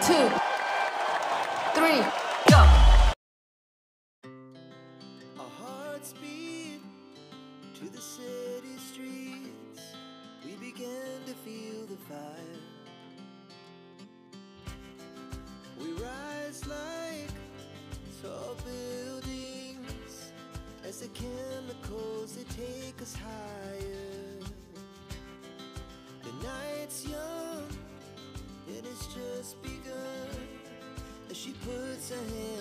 two, three, go. Our hearts beat to the city streets. We began to feel the fire. We rise like tall buildings as the chemicals they take us higher. The night's young it's just as she